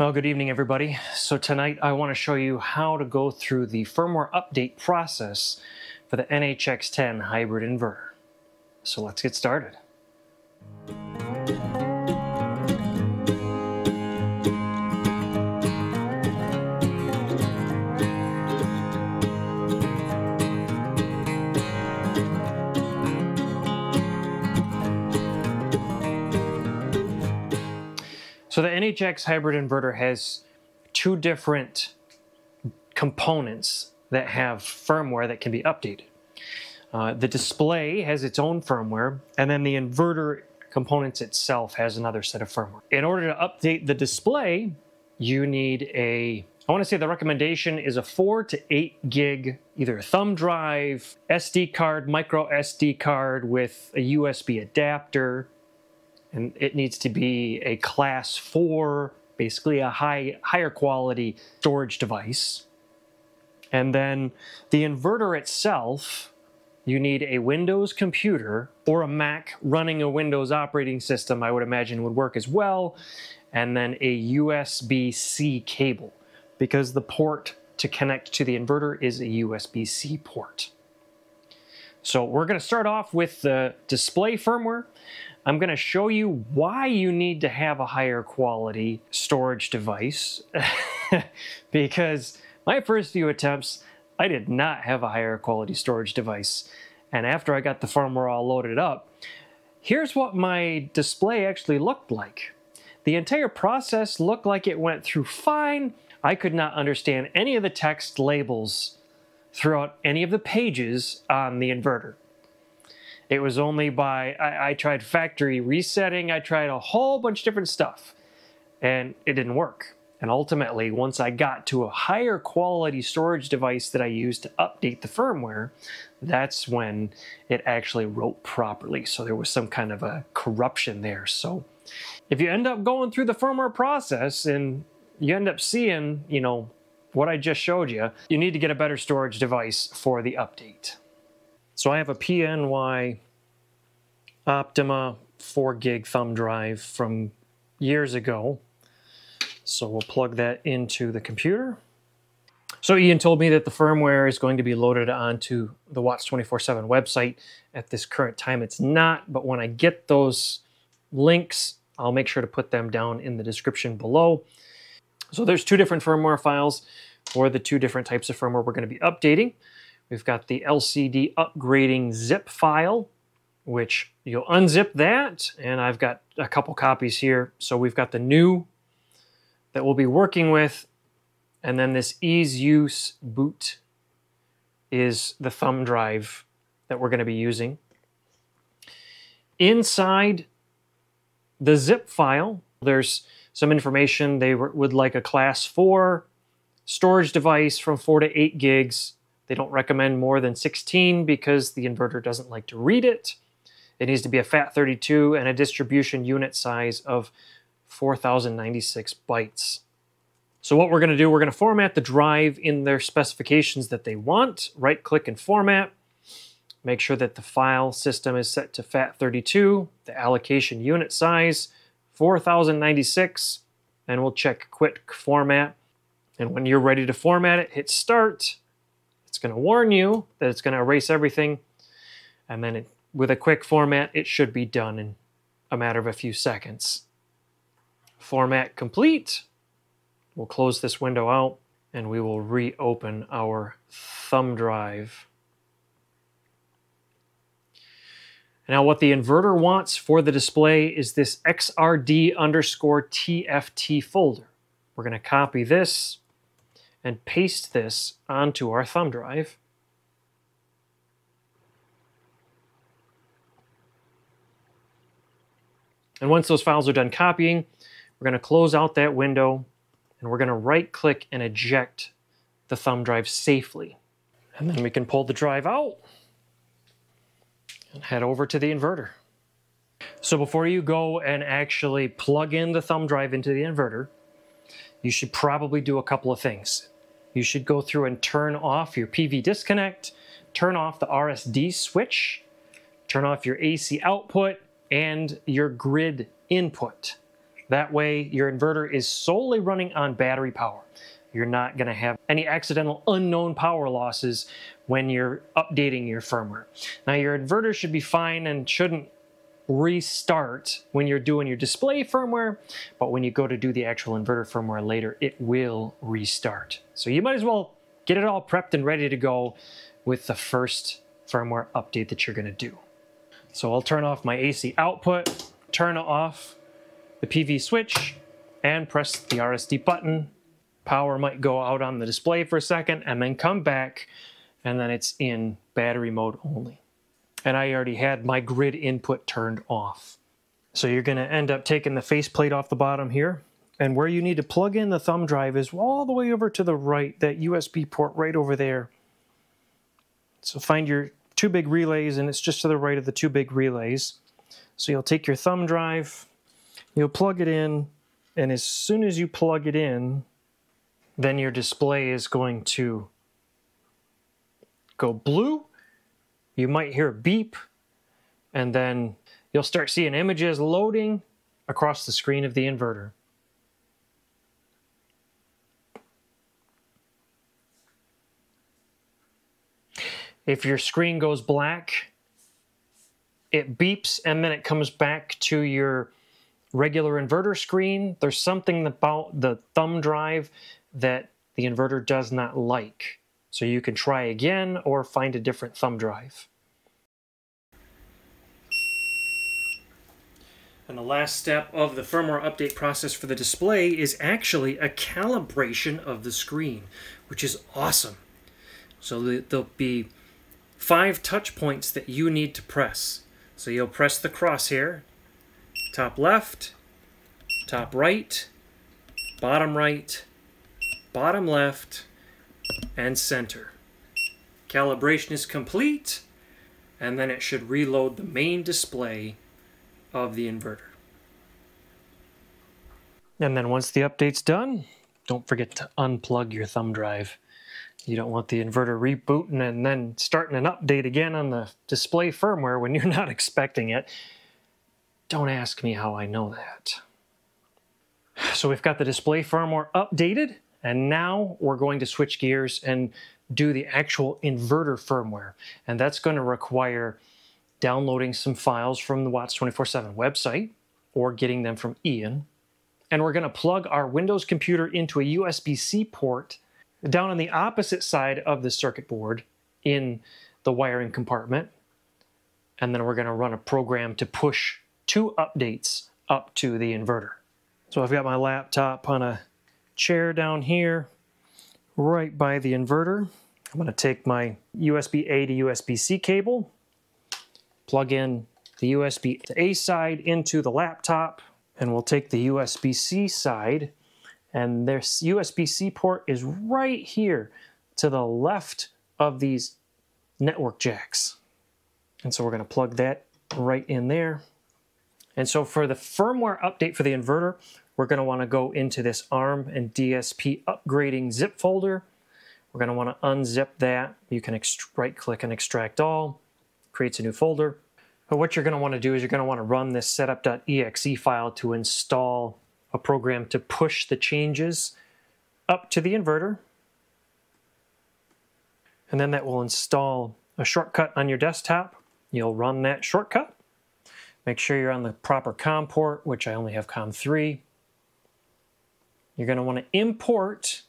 Well, good evening, everybody. So tonight I want to show you how to go through the firmware update process for the NHX10 hybrid inverter. So let's get started. So the NHX hybrid inverter has two different components that have firmware that can be updated. Uh, the display has its own firmware, and then the inverter components itself has another set of firmware. In order to update the display, you need a, I want to say the recommendation is a 4 to 8 gig, either thumb drive, SD card, micro SD card with a USB adapter, and it needs to be a class 4, basically a high higher quality storage device. And then the inverter itself, you need a Windows computer or a Mac running a Windows operating system, I would imagine would work as well, and then a USB-C cable because the port to connect to the inverter is a USB-C port. So we're going to start off with the display firmware. I'm going to show you why you need to have a higher quality storage device because my first few attempts, I did not have a higher quality storage device. And after I got the firmware all loaded up, here's what my display actually looked like. The entire process looked like it went through fine. I could not understand any of the text labels throughout any of the pages on the inverter. It was only by, I, I, tried factory resetting, I tried a whole bunch of different stuff, and it didn't work. And ultimately, once I got to a higher quality storage device that I used to update the firmware, that's when it actually wrote properly. So there was some kind of a corruption there. So if you end up going through the firmware process and you end up seeing, you know, what I just showed you, you need to get a better storage device for the update. So I have a PNY Optima 4 gig thumb drive from years ago. So we'll plug that into the computer. So Ian told me that the firmware is going to be loaded onto the Watts 24-7 website. At this current time, it's not, but when I get those links, I'll make sure to put them down in the description below. So there's two different firmware files for the two different types of firmware we're going to be updating. We've got the LCD upgrading zip file, which you'll unzip that, and I've got a couple copies here. So we've got the new that we'll be working with, and then this ease use boot is the thumb drive that we're going to be using. Inside the zip file, there's some information. They would like a class 4 storage device from 4 to 8 gigs they don't recommend more than 16 because the inverter doesn't like to read it. It needs to be a FAT32 and a distribution unit size of 4096 bytes. So what we're going to do, we're going to format the drive in their specifications that they want. Right click and format. Make sure that the file system is set to FAT32, the allocation unit size 4096, and we'll check quick format. And when you're ready to format it, hit start it's going to warn you that it's going to erase everything. And then it, with a quick format, it should be done in a matter of a few seconds. Format complete. We'll close this window out and we will reopen our thumb drive. Now what the inverter wants for the display is this XRD underscore TFT folder. We're going to copy this and paste this onto our thumb drive. And once those files are done copying, we're going to close out that window and we're going to right click and eject the thumb drive safely. And then we can pull the drive out and head over to the inverter. So before you go and actually plug in the thumb drive into the inverter, you should probably do a couple of things. You should go through and turn off your PV disconnect, turn off the RSD switch, turn off your AC output, and your grid input. That way, your inverter is solely running on battery power. You're not going to have any accidental unknown power losses when you're updating your firmware. Now, your inverter should be fine and shouldn't restart when you're doing your display firmware, but when you go to do the actual inverter firmware later, it will restart. So you might as well get it all prepped and ready to go with the first firmware update that you're gonna do. So I'll turn off my AC output, turn off the PV switch, and press the RSD button. Power might go out on the display for a second and then come back, and then it's in battery mode only and I already had my grid input turned off. So you're going to end up taking the faceplate off the bottom here. And where you need to plug in the thumb drive is all the way over to the right, that USB port right over there. So find your two big relays, and it's just to the right of the two big relays. So you'll take your thumb drive, you'll plug it in, and as soon as you plug it in, then your display is going to go blue you might hear a beep, and then you'll start seeing images loading across the screen of the inverter. If your screen goes black, it beeps and then it comes back to your regular inverter screen. There's something about the thumb drive that the inverter does not like. So you can try again or find a different thumb drive. And the last step of the firmware update process for the display is actually a calibration of the screen, which is awesome. So there'll be five touch points that you need to press. So you'll press the crosshair, top left, top right, bottom right, bottom left, and center. Calibration is complete, and then it should reload the main display of the inverter. And then once the update's done, don't forget to unplug your thumb drive. You don't want the inverter rebooting and then starting an update again on the display firmware when you're not expecting it. Don't ask me how I know that. So we've got the display firmware updated, and now we're going to switch gears and do the actual inverter firmware. And that's going to require downloading some files from the Watts 24-7 website or getting them from Ian. And we're going to plug our Windows computer into a USB-C port down on the opposite side of the circuit board in the wiring compartment. And then we're going to run a program to push two updates up to the inverter. So I've got my laptop on a chair down here right by the inverter. I'm going to take my USB-A to USB-C cable plug in the USB A side into the laptop, and we'll take the USB-C side, and this USB-C port is right here to the left of these network jacks. And so we're going to plug that right in there. And so for the firmware update for the inverter, we're going to want to go into this ARM and DSP upgrading zip folder. We're going to want to unzip that. You can right click and extract all creates a new folder. But what you're going to want to do is you're going to want to run this setup.exe file to install a program to push the changes up to the inverter. And then that will install a shortcut on your desktop. You'll run that shortcut. Make sure you're on the proper COM port, which I only have COM3. You're going to want to import.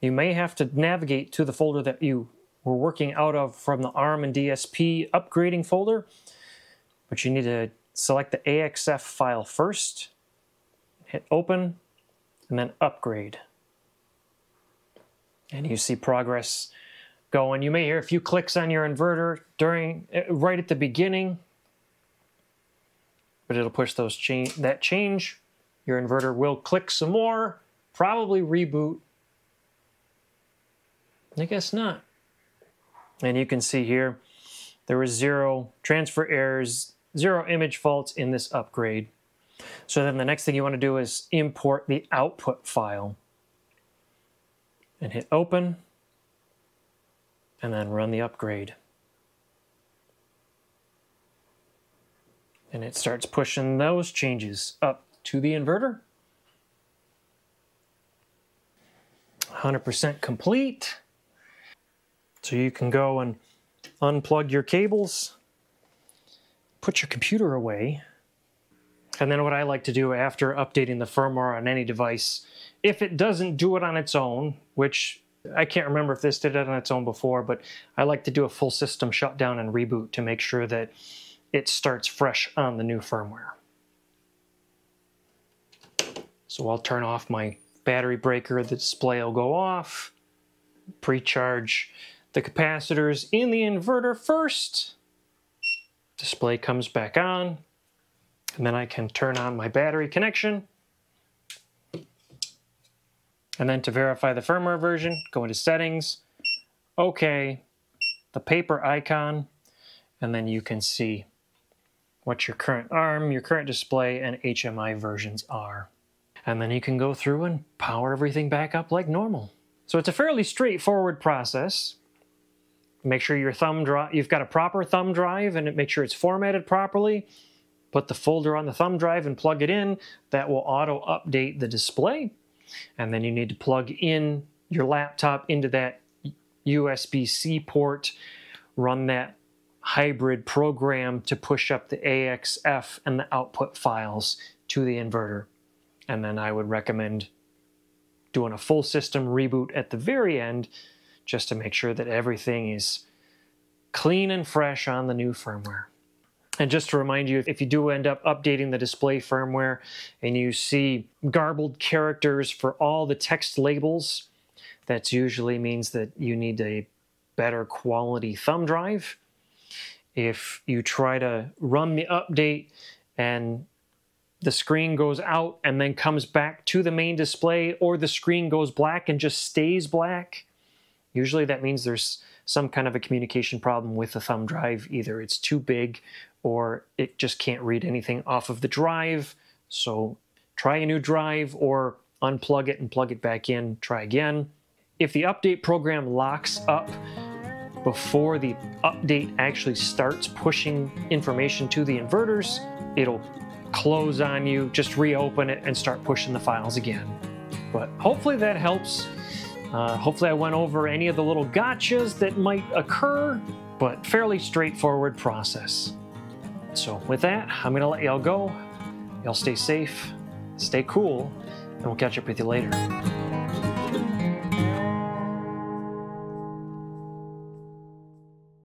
You may have to navigate to the folder that you we're working out of from the ARM and DSP upgrading folder, but you need to select the AXF file first, hit open, and then upgrade. And you see progress going. You may hear a few clicks on your inverter during uh, right at the beginning, but it'll push those change that change. Your inverter will click some more, probably reboot. I guess not. And you can see here, there was zero transfer errors, zero image faults in this upgrade. So then the next thing you want to do is import the output file. And hit open, and then run the upgrade. And it starts pushing those changes up to the inverter. 100% complete. So you can go and unplug your cables, put your computer away, and then what I like to do after updating the firmware on any device, if it doesn't do it on its own, which I can't remember if this did it on its own before, but I like to do a full system shutdown and reboot to make sure that it starts fresh on the new firmware. So I'll turn off my battery breaker, the display will go off, pre-charge the capacitors in the inverter first, display comes back on, and then I can turn on my battery connection. And then to verify the firmware version, go into settings, OK, the paper icon, and then you can see what your current ARM, your current display, and HMI versions are. And then you can go through and power everything back up like normal. So it's a fairly straightforward process. Make sure your thumb drive, you've got a proper thumb drive and make sure it's formatted properly. Put the folder on the thumb drive and plug it in. That will auto update the display. And then you need to plug in your laptop into that USB-C port, run that hybrid program to push up the AXF and the output files to the inverter. And then I would recommend doing a full system reboot at the very end just to make sure that everything is clean and fresh on the new firmware. And just to remind you, if you do end up updating the display firmware and you see garbled characters for all the text labels, that usually means that you need a better quality thumb drive. If you try to run the update and the screen goes out and then comes back to the main display, or the screen goes black and just stays black, Usually that means there's some kind of a communication problem with the thumb drive. Either it's too big or it just can't read anything off of the drive. So try a new drive or unplug it and plug it back in, try again. If the update program locks up before the update actually starts pushing information to the inverters, it'll close on you, just reopen it and start pushing the files again. But hopefully that helps. Uh, hopefully I went over any of the little gotchas that might occur, but fairly straightforward process. So with that, I'm gonna let y'all go. Y'all stay safe, stay cool, and we'll catch up with you later.